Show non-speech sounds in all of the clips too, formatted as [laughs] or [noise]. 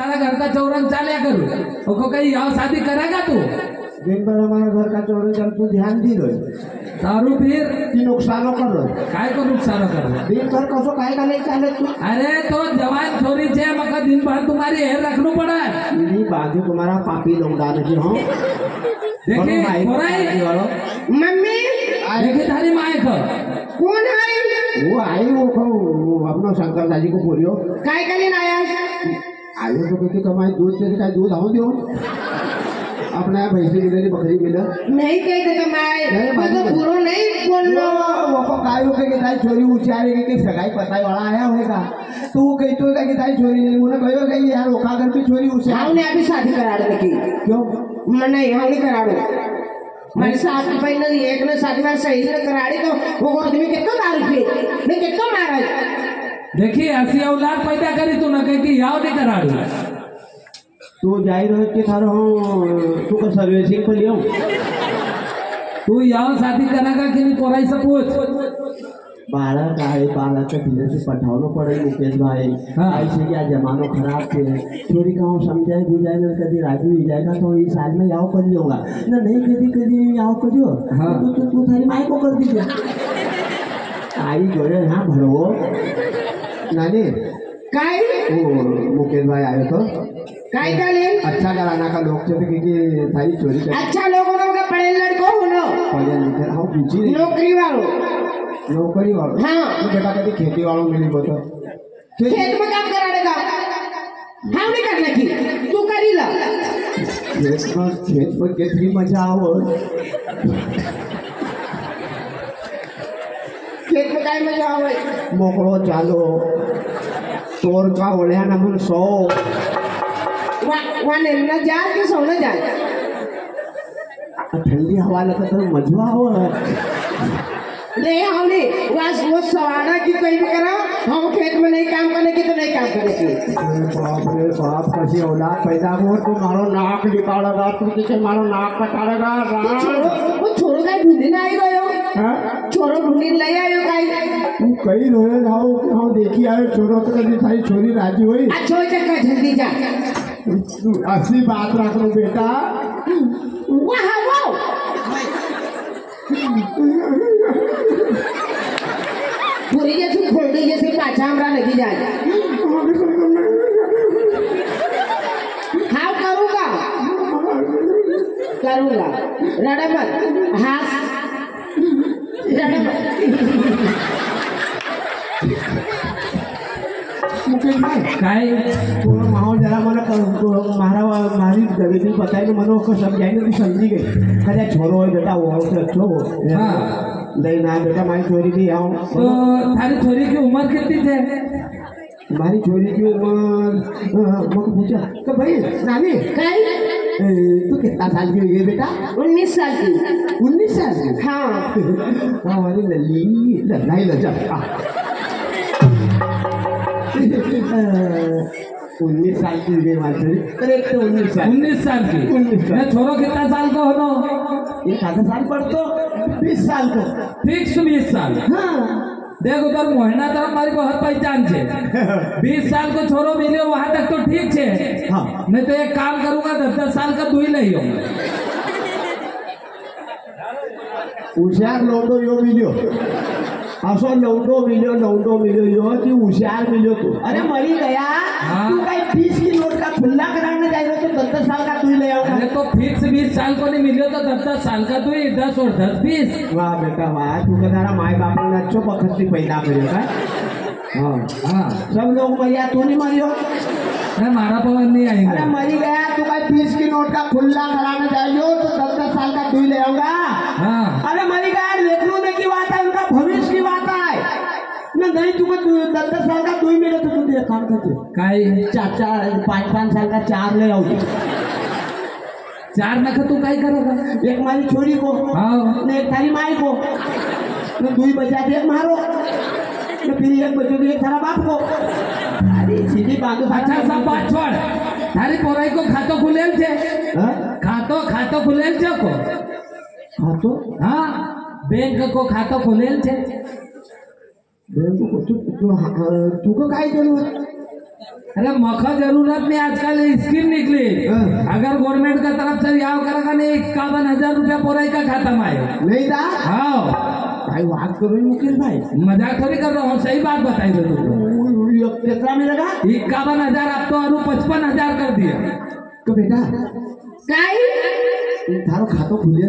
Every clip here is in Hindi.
तारा घर का चौरंग चालिया करू ओको कहीं यहाँ शादी करेगा तू दिन भर हमारा घर का चौरे जब तू ध्यान दी रही तारू फिर की नुकसानो कर रही काय को नुकसान कर दिन भर कसो काय का नहीं चाले तू अरे तो जवान छोरी छे मका दिन भर तुम्हारी हेर रखनू पड़ा मेरी बाजू तुम्हारा पापी लौंडा नहीं हो देखी वालो मम्मी देखी थारी माए को कौन है वो आई वो को अपना शंकर दादी को बोलियो काय करीन आया आयो तो क्योंकि कमाई दूध से काय दूध आओ दियो। अपना भैंसी मिले बकरी मिले नहीं कहते तो मैं मैं तो बुरो नहीं बोलना। वो को काय हो के ताई छोरी उचारे के सगाई पताई वाला आया होगा तू कही तो का कि ताई छोरी नहीं उन्हें कहो कि यार ओका कर की छोरी उसे हमने अभी शादी करा दी की क्यों? मैं नहीं हमने करा दो मैं साथ पहले एक ने शादी में सही से करा दी तो वो आदमी कितना दारू पी नहीं कितना मारा देखी ऐसी औलाद पैदा करी तू न कहीं कि याव नहीं कराड़ू तू जाई रहो कि थारो तू को सर्विसिंग को लियो तू याव शादी करेगा कि नहीं कोराई से पूछ बालक आहे बालक के धीरे से पढ़ावनो पड़े मुकेश भाई। हाँ। ऐसे क्या जमानो खराब थे? छोरी का समझाए बुझाए ना कभी राजू ही जाएगा तो इस साल में याव कर लियोगा ना नहीं कभी कभी याव करियो। हाँ। तो तू तू थारी माई को कर दीजिए आई जोड़े हाँ भरो नानी काय वो मुकेश भाई आए तो काय करे अच्छा घराना का लोग थे क्योंकि थारी चोरी कर अच्छा लोगों ने का पढ़े लड़को हो ना पढ़े लिखे हाँ पूछी नहीं नौकरी वालों नौकरी वालों हाँ तो बेटा कभी खेती वालों मिली वो तो खेत में काम कराने का हम नहीं करने की तू करी ला खेत में खेत में कितनी मज़ा आओ तोर का ओळ्या ना म्हणून सो। वहाँ वहाँ न जाए कि सौ न जाए ठंडी हवा लगा तो मज़ा आओ नहीं हमने वहाँ वो सवारा की कहीं भी करा। हम खेत में नहीं काम करने की तो नहीं काम करने की। बाप रे बाप कैसी औलाद पैदा हो तो मारो नाक निकालेगा तू किसे मारो नाक कटाड़ेगा वो छोरो का ढूँढने आई गयो हाँ? छोरो ढूँढने ले आयो काई कभी सारी छोरी राज़ी हुई? अच्छा हो चक्का जल्दी जा। असली बात रख लो बेटा। वहाँ वो पूरी जैसे खोल दी जैसे पाछा हमरा नहीं जाए हाँ करूँगा। करूँगा। रड़ा मत हाँ रड़ा मत मुकेश भाई काय थोड़ा माहौल जरा મને મારા મારી દવેદી બતાવીને મને વખત સમજાઈને તું સમજી ગઈ કદાચ છોરો હોય બેટા ઓળખ છો हाँ લઈને આ બેટા મારી ચોરી નહીં આવો तो थारी छोरी की उम्र कितनी थे મારી ચોરી की उम्र મને पूछा कि भाई नानी कल ए, तू कितना साल की हुई है बेटा उन्नीस साल की उन्नीस साल की हाँ हाँ हमारी लल्ली लल्लाई लजा उन्नीस साल की हुई है। करेक्ट उन्नीस साल। उन्नीस साल की। उन्नीस साल। मैं छोरो कितना साल का हो एक आधा साल पर तो बीस साल को। फिक्स बीस साल। हाँ। देख उधर मोहना तो हमारी बहुत पहचान छे। [laughs] बीस साल को छोरो मिले वहाँ तक तो ठीक छे। हाँ। नहीं तो एक काम करूँगा दस दस साल का दुई नहीं हो हुशार लवडो यो मिल्यो। असो लवडो मिल्यो लवडो मिल्यो यो ती हुशार मिल्यो तू अरे मरी गया हाँ। तू काही बीस की नोट का खुल्ला कराने जाएगा तो दस दस साल का तू ले आओगा अरे तो फिक्स बीस साल को नहीं मिले तो दस दस साल का दुई दस और दस बीस वाह बेटा वाह तू का तारा माय बाप ने अच्छो बखत पैदा કર્યો का हाँ हाँ सब लोग मरिया तू नहीं मरियो नहीं मारा पवन नहीं अरे आएगा मरी गया तू भाई बीस की नोट का खुल्ला कराने जाइयो तो दस दस साल का तू ले आओगा हाँ अरे नहीं तुमको तू- दस दस साल का तू ही मिले तो तू एक काम करते काय चार चार पाँच पाँच साल का चार ले आओ चार नख तू काय करेगा एक मारी छोरी को हाँ ने एक थारी माई को ने दुई बचा दे एक मारो ने फिर एक बचो दे एक थारा बाप को अरे सीधी बात अच्छा सब बात छोड़ थारी पोराई को खातो खुलेल छे हाँ खातो खातो खुलेल छे को हाँ तो हाँ बैंक को खातो खुलेल छे तुको काय ज़रूरत अरे मखा ज़रूरत में आजकल स्कीम निकली। हाँ। अगर गवर्नमेंट का तरफ़ से याव करेगा नहीं इक्यावन हज़ार रूपया पोराई का खाता माए नहीं था हाँ। भाई बात करो मुकेश भाई। मज़ाक थोड़ी कर रहा हूँ सही बात बताई तो दो कितना मिलेगा? इक्यावन हज़ार आप तो अनु पचपन हज़ार कर दिया। तो बेटा क्या धारो खातो खुले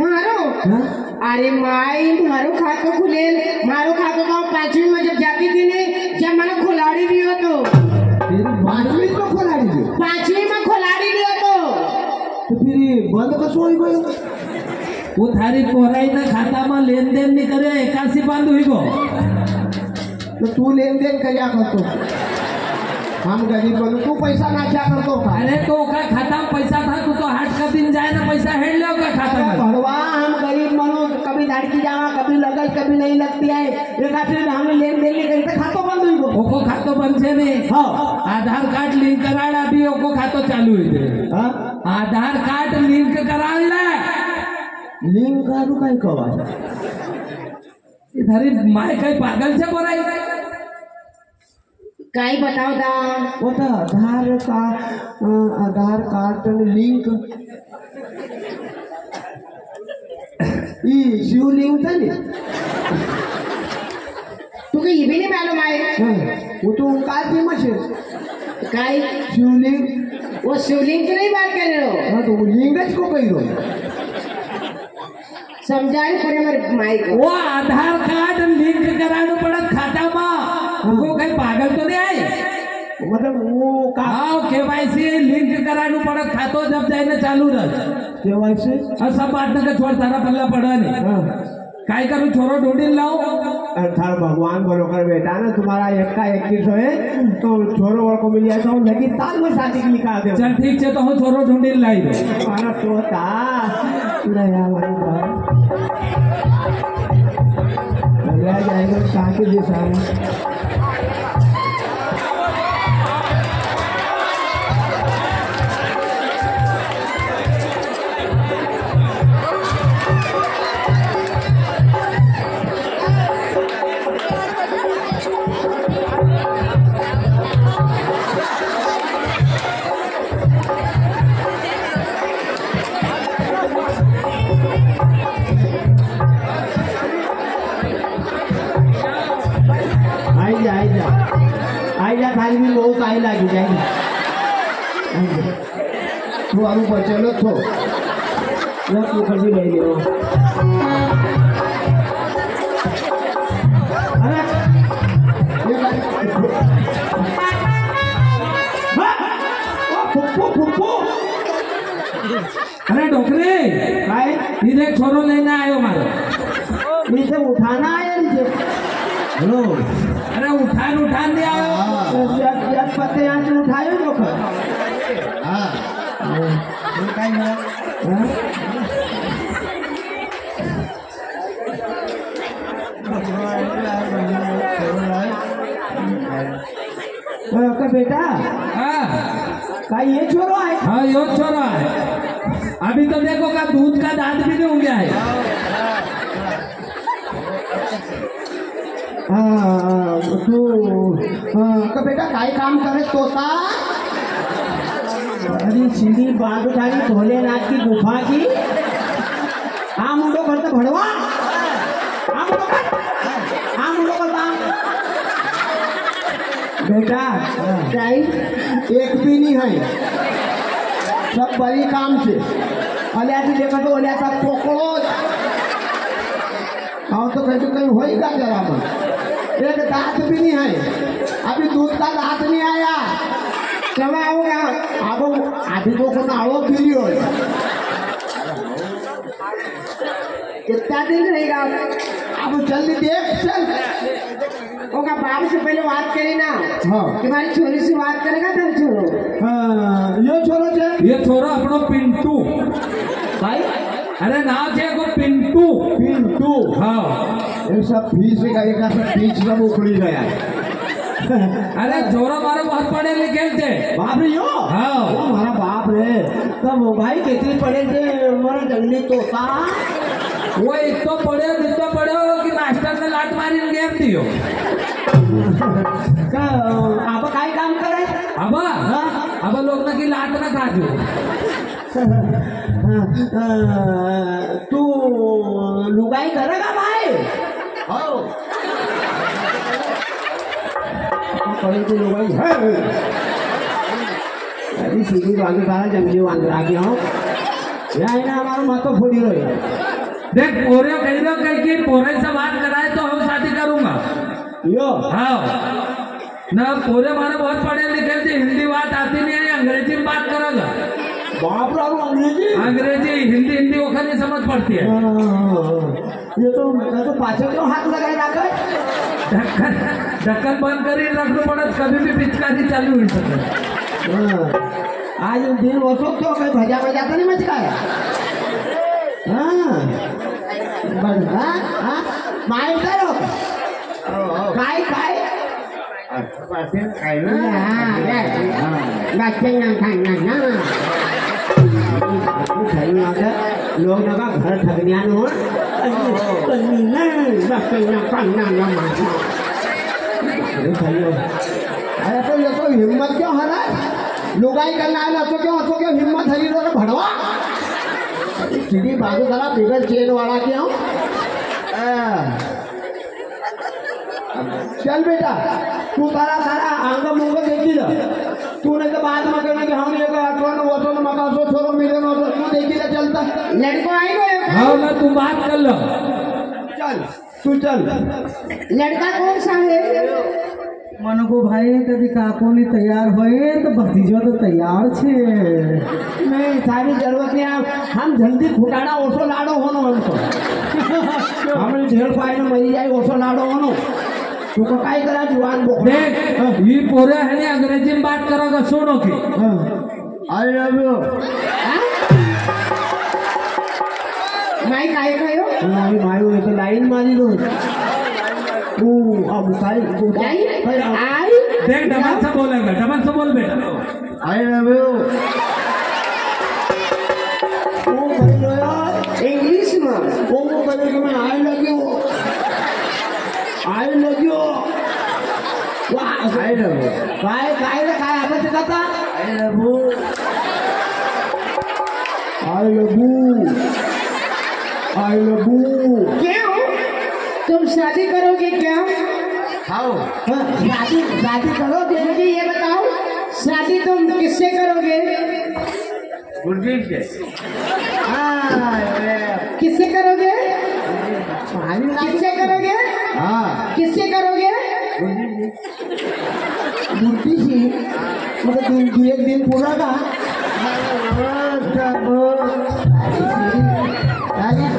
મારો અરે માય माई मारो खाको खुले मारो खाको का पांचवी में जब जाती थी ने जब मानो खिलाड़ी भी हो तो ખોલાડી में खिलाड़ी थी पांचवी में खिलाड़ी भी हो तो तो फिर बंद का सोई गई वो थारी कोहराई ना खाता में लेन देन नहीं करे एकासी बंद हुई गो तो तू हम गरीब बनो तू पैसा ना क्या करतो का? अरे तो का खाता में पैसा था तू तो हाट का दिन जाए ना पैसा हेड लो का खाता में। भगवान हम गरीब बनो कभी लड़की जावा कभी लगल कभी नहीं लगती है। एक में हम लेन देन के करते खातो बंद हुई को ओको खातो बंद छे ने? हाँ। आधार कार्ड लिंक कराड़ा भी ओको खातो चालू हुई थे हाँ? आधार कार्ड लिंक कराड़ा लिंक करू काई कवा इधर ही माय कई पागल छे बोराई? गाय बताओ दा। वो तो आधार का आधार कार्ड लिंक ई शिव लिंक था नहीं? तुझे ये भी नहीं मालूम आए? हाँ, वो तो उनका फ़ेमस है। काय शिवलिंग वो शिवलिंग की नहीं बात कर रहे हो? हाँ तो वो लिंगज को कहीं रो समझाएँ पर हमारे माइक वो आधार कार्ड लिंक कराना पड़ा खाता माँ वो कई पागल तो नहीं आई? मतलब वो का हाँ केवाईसी लिंक कराना पड़त खातो जब जाए ना चालू रह। केवायसी और सब बात ना के छोड़ सारा पल्ला पड़ा नहीं। हाँ। काय करूँ छोरो ढूंढी लाओ। अर्थात भगवान बरोबर बेटा ना तुम्हारा एक का एक किस है तो छोरो और को मिल जाए तो लगी ताल में शादी की लिखा दे चल ठीक है तो हम छोरो ढूंढी लाई हमारा तोता नया बात लगा जाएगा की दिशा में थाली में बहुत आई लगी जाएगी आई जा तू आलू पर चलो तो ये तू कभी ले लियो अरे ये हाँ! ओ, फुप्पू फुप्पू अरे डोकरे काय ये देख यहाँ से उठायो जो कर हाँ तो काय मिळालं? हाँ? हाँ, का बेटा? हाँ। का ये छोरो है? हाँ यो छोरा है। अभी तो देखो का दूध का दांत भी नहीं हो। गया हाँ। तू हाँ, का बेटा काय काम करे तोता अरे सीधी बात उठाई भोलेनाथ की गुफा की? हाँ मुंडो करता भड़वा? हाँ मुंडो हाँ मुंडो करता. बेटा काई एक भी नहीं है। सब बड़ी काम से। अल्याची देखा तो अल्याचा पोकळो हाँ तो कहीं तो कहीं होएगा जरा मन एक दांत भी नहीं है। अभी दूध का दांत नहीं आया। कब आओगा? अब आधी तो को नाड़ो पीली हो कितना दिन रहेगा। अब जल्दी देख चल। ओका बाप से पहले बात करी ना। हाँ। तुम्हारी छोरी से बात करेगा तेरे छोरो हाँ, यो छोरो ये छोरो अपनो पिंटू। भाई अरे नाम छे को पिंटू। पिंटू। हाँ। ये सब फ़ीस का एक फ़ीस सब उखड़ी गया अरे छोरो मारो बहुत पढ़े लिखे थे। बाप रे यो। हाँ। ओ मारा बाप रे। तो भाई कितनी पड़े थे? मारा जंगली तोता वो इतो पड़े इतो पड़े कि मास्टर ने लात मारी घेर दियो। [laughs] का आबा काय काम करे? अब? अब लोग ना की लात ना खा दो तू लुगाई करेगा भाई? हो। तू लुगाई है। अरे सीधी बाजू सारा जंगली वांदरा की हो। या इना हमारा मातो फोड़ी रही देख पोरे कह रहे कह कि पोरे से बात कराए तो हम शादी करूँगा। यो। हाँ। ना पोरे मारे बहुत पढ़े लिखे थे हिंदी बात आती नहीं है अंग्रेज़ी बाप रे अंग्रेज़ी? अंग्रेज़ी हिंदी हिंदी वो नहीं समझ पड़ती है। ये तो मैं तो पाछे क्यों हाथ लगाए जाकर। ढक्कन ढक्कन बंद कर ही रखना पड़ा कभी भी पिचकारी चालू हुई सके। आज दिन वर्षों क्यों कहीं भजा भजा तो नहीं मचका है। हाँ हाँ हाँ। माइल करो। काय काय पाटील काय ना। बच्चे ना खाना ना लोग ना घर ना ना तो तो हिम्मत लुगाई करना है तो क्यों तो क्यों हिम्मत हरी रो भड़वा सीधी बाजू जरा बिगड़ चेन वाला क्यों चल बेटा, तू तारा सारा अंग मुंग देखी ल। तूने तो बात में कहने कि हम लेकर अटवन वटन मकासो छोरो मिले और तो देखी ले चलता। लड़को आई गए हाँ मैं तू बात कर लो। चल तू चल। लड़का कौन सा है? मन को भाई कभी काको ने तैयार होए तो भतीजो तो तैयार छे। नहीं सारी ज़रूरत नहीं हम जल्दी फुटाना ओसो लाडो होनो हमको। हमने ढेर पाए मरी जाए ओसो लाडो होनो। तू काय करा जुआन बोकड़ा देख ये पोरे है अंग्रेज़ी में बात करोगा सुनो की। आई लव यू माई काय गयो हमारी मायू ये तो लाइन मारी लो तू अब सारी तू आई आई? देख डबल से बोलेगा डबल से बोल बेटा। आई लव यू वाह आई लव यू काय काय रे काय आपण ते क्यों तुम शादी करोगे क्या हाउ शादी शादी करोगे मुझे ये बताओ शादी तुम किससे करोगे? गुरजीत से किससे करोगे? किससे करोगे? हाँ। किससे करोगे? मूर्ति सी मतलब दिन दो एक दिन पूरा का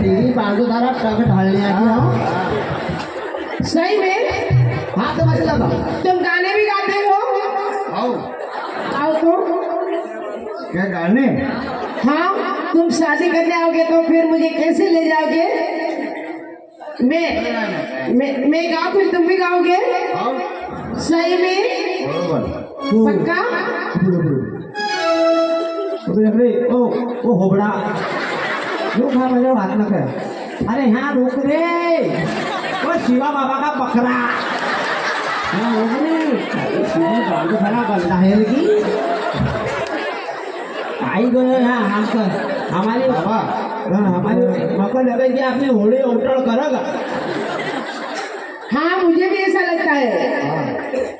तेरी बाजू धारा टग ढालने आती हो सही में हाथ मत लगा तुम गाने भी गाते हो? हाउ आओ तो. क्या गाने? हाँ तुम शादी करने आओगे तो फिर मुझे कैसे ले जाओगे? मैं मैं मैं गाऊं फिर तुम भी गाओगे? सही में? पक्का? अरे ओ ओ होबड़ा। रुक हाँ मेरे हाथ न कर अरे यहाँ रुक रे ओ शिवा बाबा का बकरा। यहाँ रुक रे अरे शिवा बाबू खड़ा बंदा है लगी आई गए यहाँ हम कर हमारे बाबा। हाँ हमारे मको लगे कि आपने होली उल्टड़ करेगा हाँ मुझे भी ऐसा लगता है।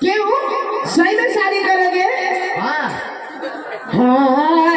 क्यों? सही में शादी करोगे? हाँ हाँ, हाँ,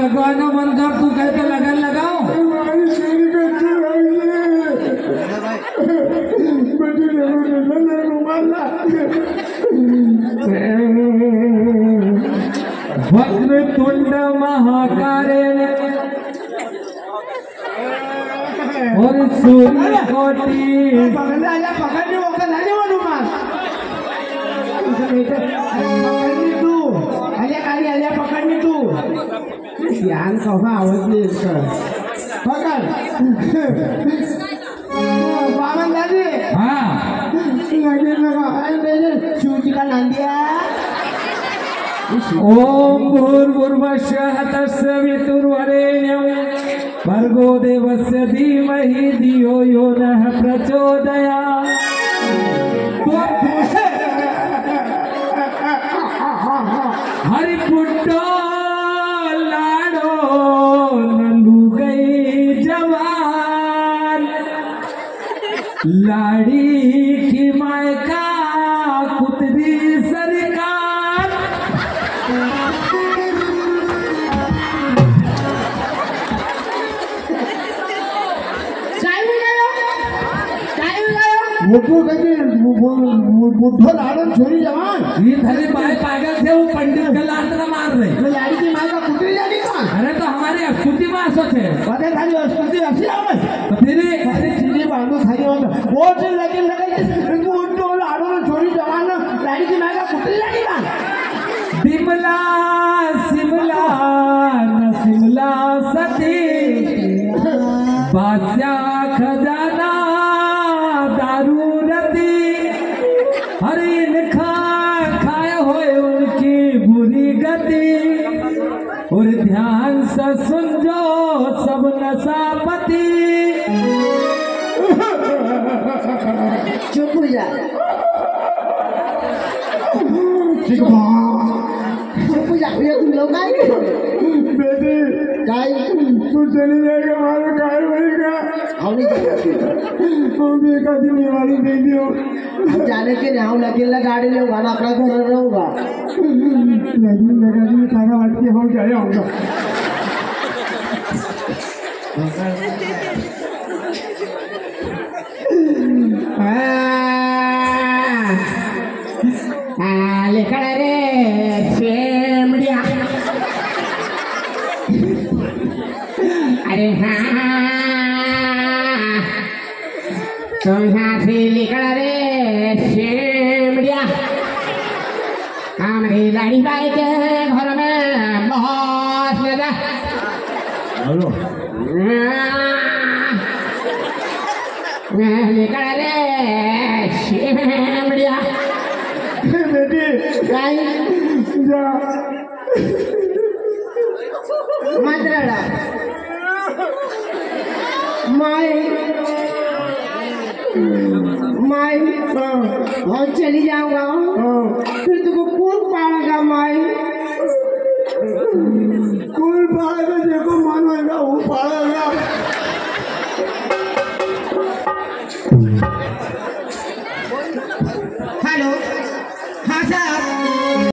लादा गगवाना मन कर, तू कहते लगन लगाओ। वक्र तुंड महाकारे और सूर्य कोटि पकड़ पकड़ने वो का जाने वो पकड़नी तू। आलिया काली आलिया पकड़नी तू ध्यान कहा आवाज़ नहीं इसका पकड़ बामन दादी हाँ लगे लगा अरे मेरे शिवजी का नांदिया ओम भूर्भुवस्वः भर्गो देवस्य धीमहि धियो यो नः प्रचोदयात् हरि लाड़ी की मायका कुतरी सरकार। मोठो मोठो लाडन छोरी जवान। ये धरे पाए पागल थे वो पंडित का लातरा मार रहे। तो लाडी की माय का का अरे तो हमारे स्तुति में असो थे पता खाली अस्पति अशी आवत तो फिर अरे चीनी बांधो खाली होत बहुत लगे लगे मोठो लाडन छोरी जवान लाडी की चली जाएगा हमारे काय? बनेगा हम भी कभी निवारी दे दियो। जाने के नहीं हम लगे गाड़ी ले गाना अपना घर रहूँगा। नहीं लगा दी खाना वाट के हो। जाए होगा लेकर रे। तो यहाँ से लेकर रे शेमड़िया हमारी लड़ी बाई के घर में बहुत लगा लेकर रे शेमड़िया बेटी काय जा मात्राला माय माय और चली जाऊँगा। फिर तुमको